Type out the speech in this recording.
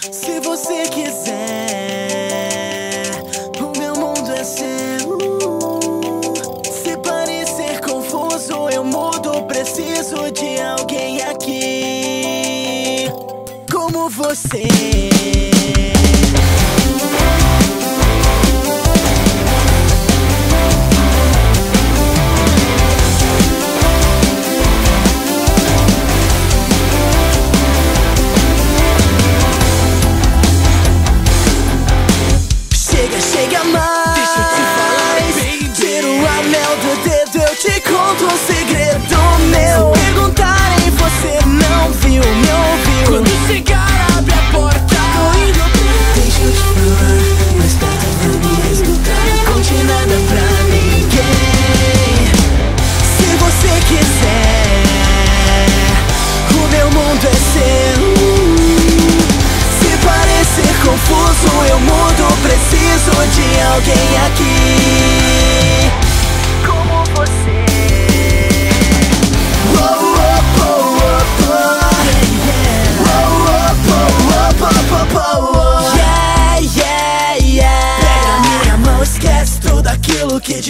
Se você quiser, o meu mundo é seu. Se parecer confuso, eu mudo. Preciso de alguém aqui como você. mais. Deixa eu te falar, baby. Tira o anel do dedo, eu te conto um segredo meu. Se perguntarem, você não viu, me ouviu. Quando chegar, abre a porta. Tô indo pra... Deixa eu te falar, mas tá perto pra me escutar. Conte nada pra ninguém. Se você quiser O meu mundo é seu. Se parecer confuso, eu mudo, preciso alguém aqui como você. Yeah, yeah, yeah. Pega minha mão, esquece tudo aquilo que de